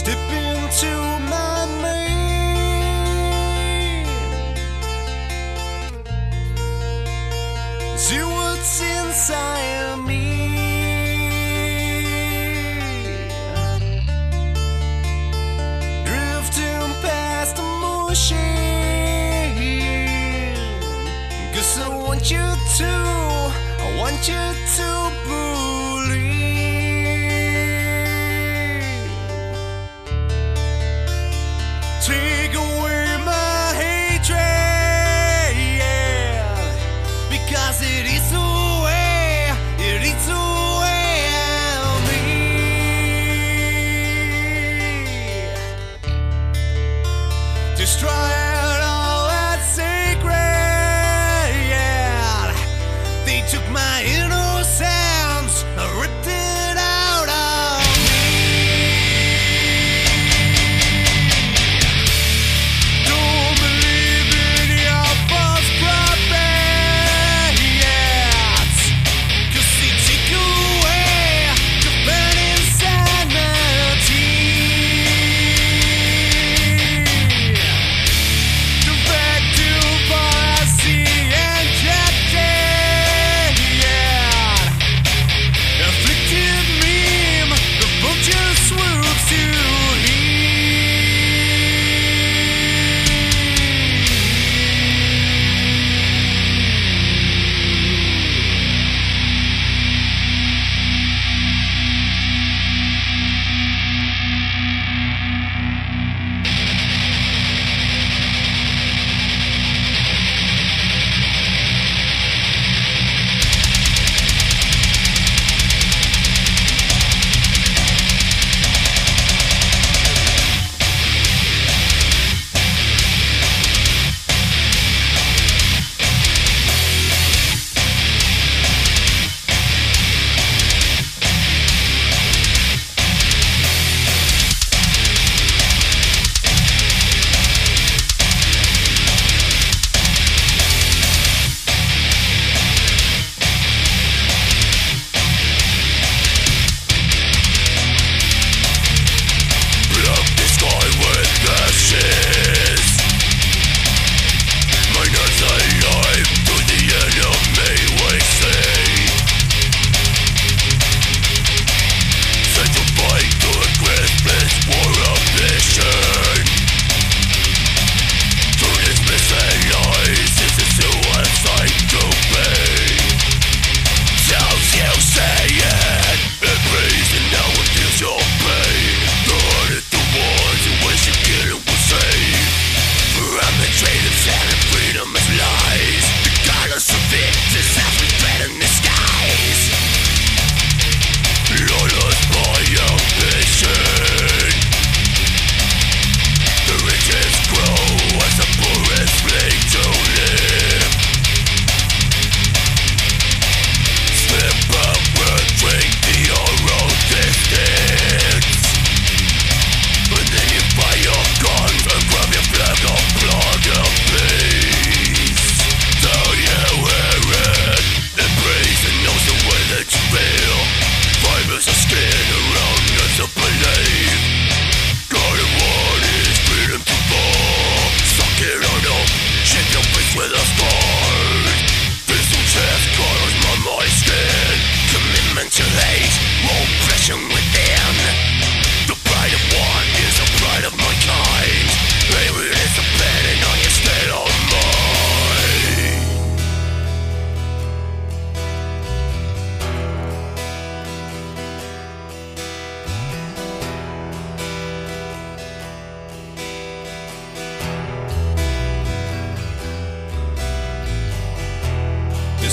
Step into my See what's inside of me. Past the Cause I want you to I want you to breathe Destroy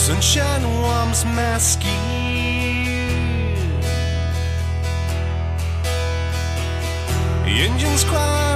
sunshine warms my skin. The engines cry